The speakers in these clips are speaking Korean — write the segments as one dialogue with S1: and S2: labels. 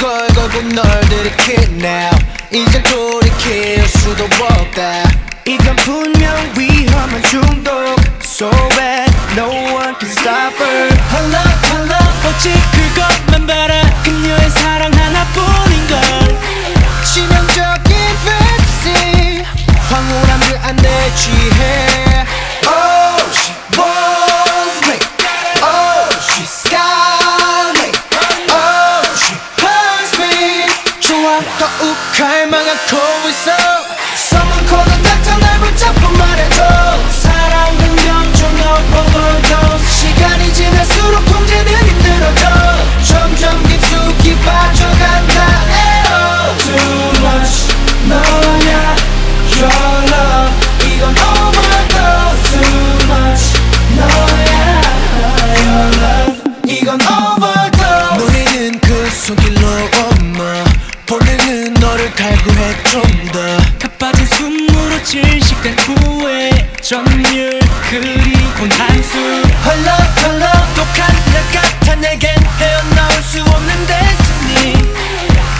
S1: 걸 걸고 널 들이킬 now. 이제 돌이킬 수도 없다.
S2: 이건 분명 위험한 중독. So bad, no one can stop her.
S1: Her love
S2: 오직 그것만 바라. 그녀의 사랑 하나뿐인걸.
S1: 치명적인 fantasy 황홀함들 안내 취해 망하고 있어
S2: 숨으로 질식된 후회 점률 그리고
S1: love, her love
S2: 독한 날 같아 내겐 헤어나올 수 없는 destiny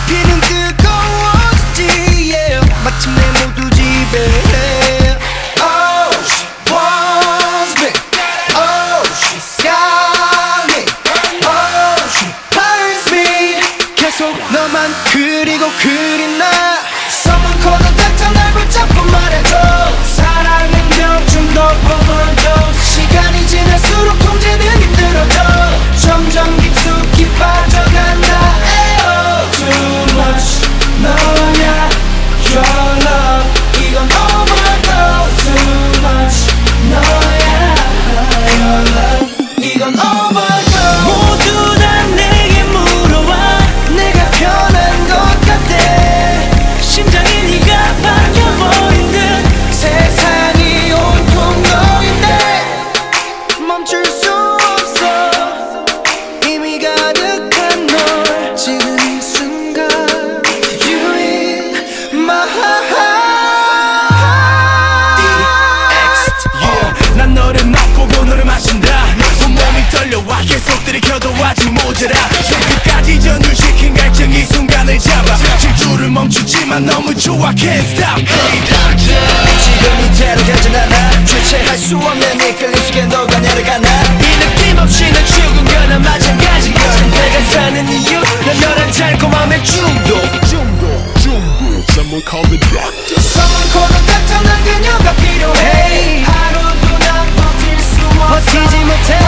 S1: 비는 뜨거워지지 yeah. 마침내 모두 지배해 Oh, she wants me Oh, she's Oh, 계속 너만 그리고 그리나 Someone call the doctor 날 붙잡고
S2: 계속 들이켜도 아직 모자라. 새끝까지 전율시킨 갈증 이 순간을 잡아. 질주를 멈추지만 너무 좋아 Can't stop. Hey doctor
S1: 지금 이대로 가진 않아 주체할 수 없는 이끌림 속에 너가 내려가나?
S2: 이 느낌 없이는 죽은 거나 마찬가지야 내가 사는 이유 난 너란 달콤함에 중독.
S3: 중독 중독 Someone call the doctor.
S1: Someone call the doctor 난 그녀가 필요해. 하루도 난 버틸 수 없어. 버티지 못해.